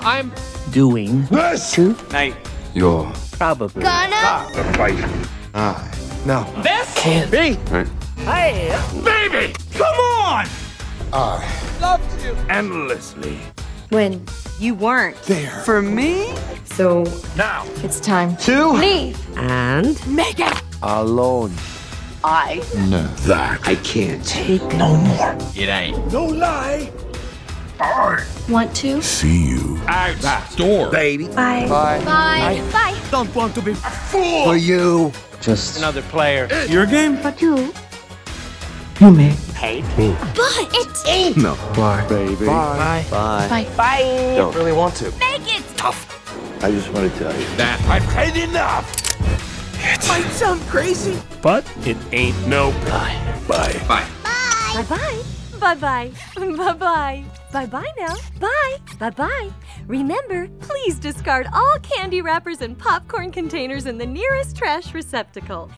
I'm doing This tonight. you're Probably. Gonna the fight. Ah, I now this can't be. right. Hey, Baby, come on! I Love you. endlessly when you weren't. there. For me? So Now. it's time. to Leave. and Make out. alone. I No, that I can't take no more. It ain't. No lie. Want to. See you Out that door. baby. Bye. Bye. bye. Bye. Don't want to be a fool. For you. Just another player. Your game? But you. You may hate me. But it ain't. No. Bye. Baby. Bye. Bye. Bye. Bye. Don't really want to. make it. Tough. I just want to tell you. That I've had enough. It might sound crazy, but it ain't no lie. Bye. Bye. Bye. Bye bye. Bye bye. Bye bye. Bye bye now. Bye. Bye bye. Remember, please discard all candy wrappers and popcorn containers in the nearest trash receptacle.